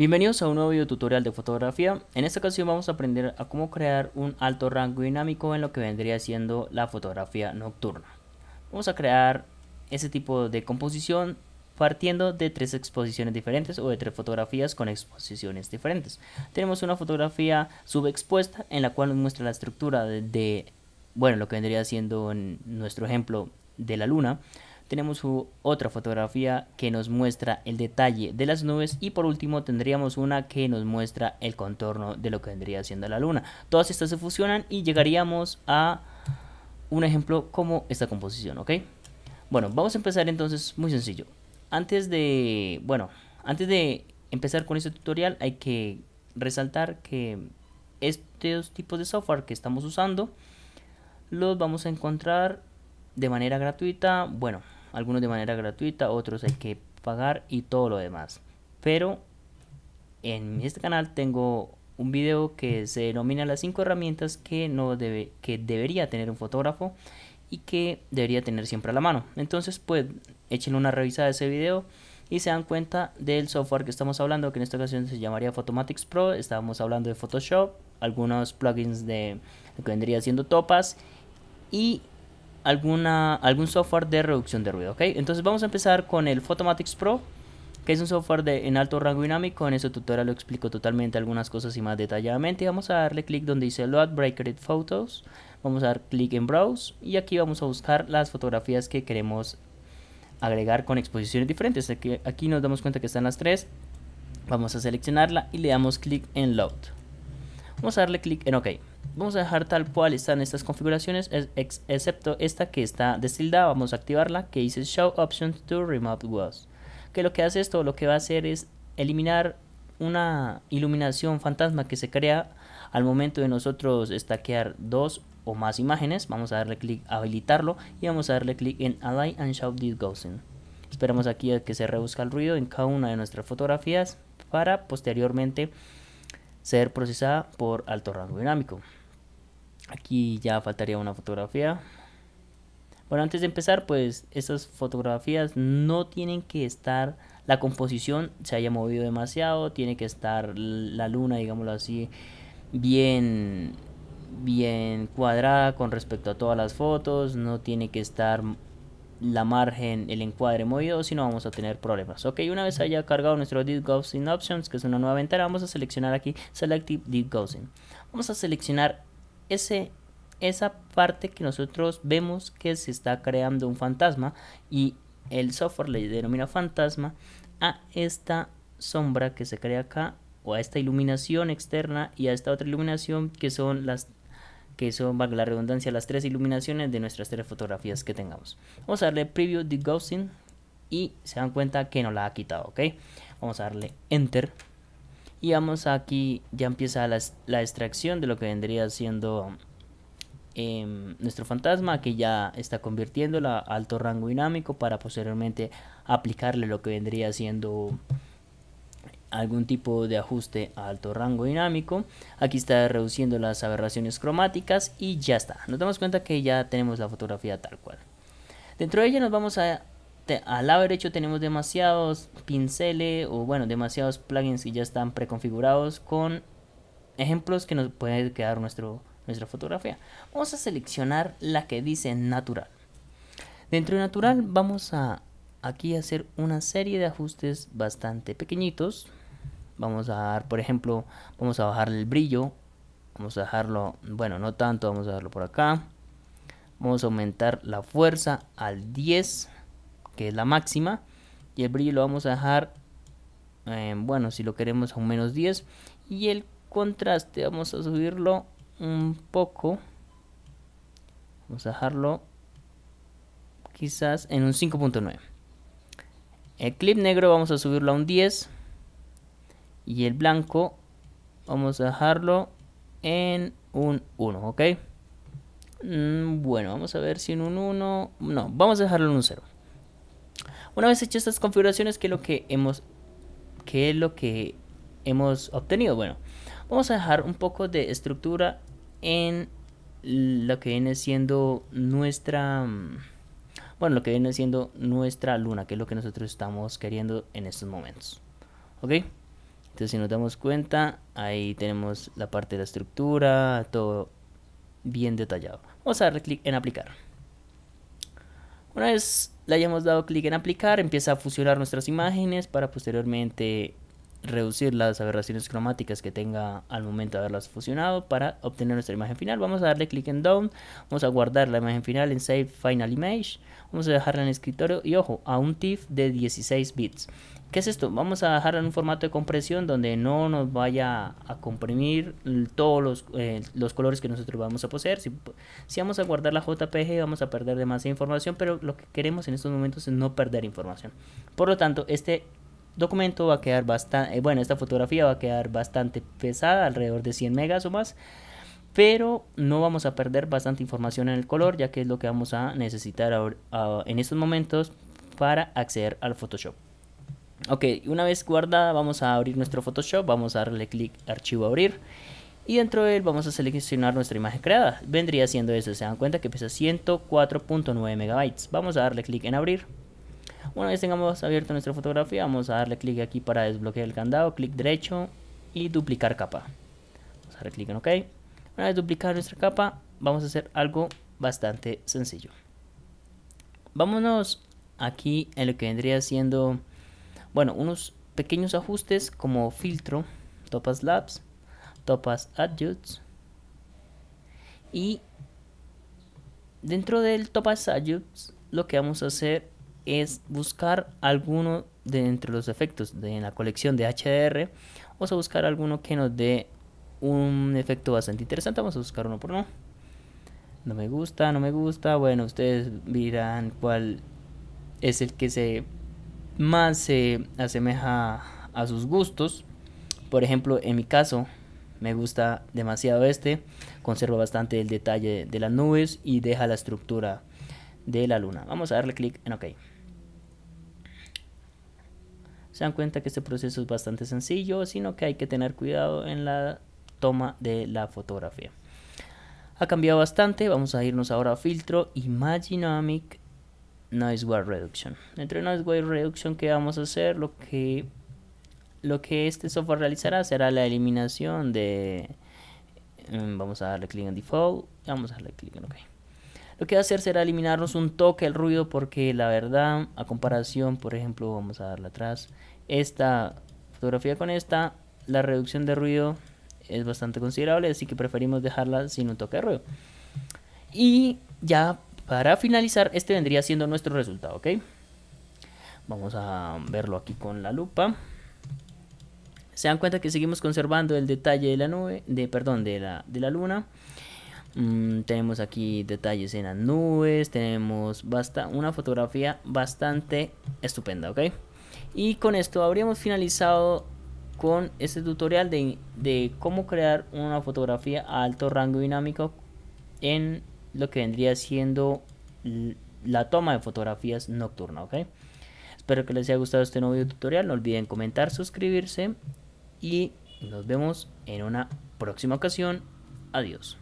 Bienvenidos a un nuevo video tutorial de fotografía. En esta ocasión vamos a aprender a cómo crear un alto rango dinámico en lo que vendría siendo la fotografía nocturna. Vamos a crear ese tipo de composición partiendo de tres exposiciones diferentes o de tres fotografías con exposiciones diferentes. Tenemos una fotografía subexpuesta en la cual nos muestra la estructura de, de bueno, lo que vendría siendo en nuestro ejemplo de la luna tenemos otra fotografía que nos muestra el detalle de las nubes y por último tendríamos una que nos muestra el contorno de lo que vendría siendo la luna. Todas estas se fusionan y llegaríamos a un ejemplo como esta composición, ¿ok? Bueno, vamos a empezar entonces muy sencillo. Antes de, bueno, antes de empezar con este tutorial hay que resaltar que estos tipos de software que estamos usando los vamos a encontrar de manera gratuita, bueno, algunos de manera gratuita, otros hay que pagar y todo lo demás. Pero en este canal tengo un video que se denomina las 5 herramientas que no debe que debería tener un fotógrafo y que debería tener siempre a la mano. Entonces, pues echen una revisada de ese video y se dan cuenta del software que estamos hablando, que en esta ocasión se llamaría Photomatics Pro. Estábamos hablando de Photoshop, algunos plugins de lo que vendría siendo Topas y alguna, algún software de reducción de ruido, ¿ok? Entonces vamos a empezar con el Photomatics Pro, que es un software de, en alto rango dinámico. En este tutorial lo explico totalmente algunas cosas y más detalladamente. Vamos a darle clic donde dice Load Breaker Photos. Vamos a dar clic en Browse y aquí vamos a buscar las fotografías que queremos agregar con exposiciones diferentes. Aquí nos damos cuenta que están las tres. Vamos a seleccionarla y le damos clic en Load. Vamos a darle clic en OK vamos a dejar tal cual están estas configuraciones excepto esta que está destildada vamos a activarla que dice show options to remove was que lo que hace esto lo que va a hacer es eliminar una iluminación fantasma que se crea al momento de nosotros estaquear dos o más imágenes vamos a darle clic a habilitarlo y vamos a darle clic en align and show this ghosting esperamos aquí a que se reduzca el ruido en cada una de nuestras fotografías para posteriormente ser procesada por alto rango dinámico Aquí ya faltaría una fotografía. Bueno, antes de empezar, pues estas fotografías no tienen que estar, la composición se haya movido demasiado, tiene que estar la luna, digámoslo así, bien, bien cuadrada con respecto a todas las fotos, no tiene que estar la margen, el encuadre movido, si no vamos a tener problemas. Ok, una vez haya cargado nuestro Deep Ghosting Options, que es una nueva ventana, vamos a seleccionar aquí Selective Deep Ghosting. Vamos a seleccionar ese, esa parte que nosotros vemos que se está creando un fantasma y el software le denomina fantasma a esta sombra que se crea acá o a esta iluminación externa y a esta otra iluminación que son las que son, valga la redundancia, las tres iluminaciones de nuestras tres fotografías que tengamos. Vamos a darle Preview the Ghosting y se dan cuenta que no la ha quitado, ¿ok? Vamos a darle Enter y vamos aquí, ya empieza la, la extracción de lo que vendría siendo em, nuestro fantasma, que ya está convirtiéndolo a alto rango dinámico para posteriormente aplicarle lo que vendría siendo algún tipo de ajuste a alto rango dinámico. Aquí está reduciendo las aberraciones cromáticas y ya está. Nos damos cuenta que ya tenemos la fotografía tal cual. Dentro de ella nos vamos a al lado derecho tenemos demasiados pinceles o bueno, demasiados plugins que ya están preconfigurados con ejemplos que nos puede quedar nuestro, nuestra fotografía. Vamos a seleccionar la que dice natural. Dentro de natural vamos a aquí hacer una serie de ajustes bastante pequeñitos. Vamos a dar, por ejemplo, vamos a bajarle el brillo. Vamos a dejarlo, bueno, no tanto, vamos a dejarlo por acá. Vamos a aumentar la fuerza al 10 que es la máxima y el brillo lo vamos a dejar eh, bueno si lo queremos a un menos 10 y el contraste vamos a subirlo un poco vamos a dejarlo quizás en un 5.9 el clip negro vamos a subirlo a un 10 y el blanco vamos a dejarlo en un 1 ok mm, bueno vamos a ver si en un 1 no vamos a dejarlo en un 0 una vez hechas estas configuraciones, ¿qué es lo que hemos, qué es lo que hemos obtenido? Bueno, vamos a dejar un poco de estructura en lo que viene siendo nuestra bueno lo que viene siendo nuestra luna que es lo que nosotros estamos queriendo en estos momentos ok si nos damos cuenta ahí tenemos la parte de la estructura todo bien detallado. Vamos a darle clic en aplicar. Una vez le hayamos dado clic en aplicar empieza a fusionar nuestras imágenes para posteriormente reducir las aberraciones cromáticas que tenga al momento de haberlas fusionado para obtener nuestra imagen final. Vamos a darle clic en Down, vamos a guardar la imagen final en Save Final Image, vamos a dejarla en el escritorio y ojo, a un TIFF de 16 bits. ¿Qué es esto? Vamos a dejarla en un formato de compresión donde no nos vaya a comprimir todos los, eh, los colores que nosotros vamos a poseer. Si, si, vamos a guardar la JPG vamos a perder demasiada información, pero lo que queremos en estos momentos es no perder información. Por lo tanto, este documento va a quedar bastante, eh, bueno, esta fotografía va a quedar bastante pesada, alrededor de 100 megas o más, pero no vamos a perder bastante información en el color, ya que es lo que vamos a necesitar en estos momentos para acceder al Photoshop. Ok, una vez guardada vamos a abrir nuestro Photoshop, vamos a darle clic archivo abrir y dentro de él vamos a seleccionar nuestra imagen creada. Vendría siendo eso, se dan cuenta que pesa 104.9 megabytes. Vamos a darle clic en abrir una vez tengamos abierto nuestra fotografía, vamos a darle clic aquí para desbloquear el candado, clic derecho y duplicar capa. Vamos a darle clic en OK. Una vez duplicar nuestra capa, vamos a hacer algo bastante sencillo. Vámonos aquí en lo que vendría siendo, bueno, unos pequeños ajustes como filtro, Topaz Labs, Topaz Adjusts y dentro del Topaz Adjusts lo que vamos a hacer es buscar alguno de entre los efectos de la colección de HDR. Vamos a buscar alguno que nos dé un efecto bastante interesante. Vamos a buscar uno por uno. No me gusta, no me gusta. Bueno, ustedes dirán cuál es el que se más se asemeja a sus gustos. Por ejemplo, en mi caso, me gusta demasiado este. Conserva bastante el detalle de las nubes y deja la estructura de la luna. Vamos a darle clic en OK. Se dan cuenta que este proceso es bastante sencillo, sino que hay que tener cuidado en la toma de la fotografía. Ha cambiado bastante, vamos a irnos ahora a filtro Imaginomic Noise Wave Reduction. Dentro de Noise Reduction, ¿qué vamos a hacer? Lo que, lo que este software realizará será la eliminación de... Mm, vamos a darle clic en Default, vamos a darle clic en OK. Lo que va a hacer será eliminarnos un toque el ruido porque la verdad, a comparación, por ejemplo, vamos a darle atrás, esta fotografía con esta, la reducción de ruido es bastante considerable, así que preferimos dejarla sin un toque de ruido. Y ya para finalizar, este vendría siendo nuestro resultado, ¿ok? Vamos a verlo aquí con la lupa. Se dan cuenta que seguimos conservando el detalle de la nube, de perdón, de la, de la luna. Mm, tenemos aquí detalles en las nubes, tenemos basta, una fotografía bastante estupenda, ¿ok? Y con esto habríamos finalizado con este tutorial de, de, cómo crear una fotografía a alto rango dinámico en lo que vendría siendo la toma de fotografías nocturna, ¿ok? Espero que les haya gustado este nuevo tutorial, no olviden comentar, suscribirse y nos vemos en una próxima ocasión. Adiós.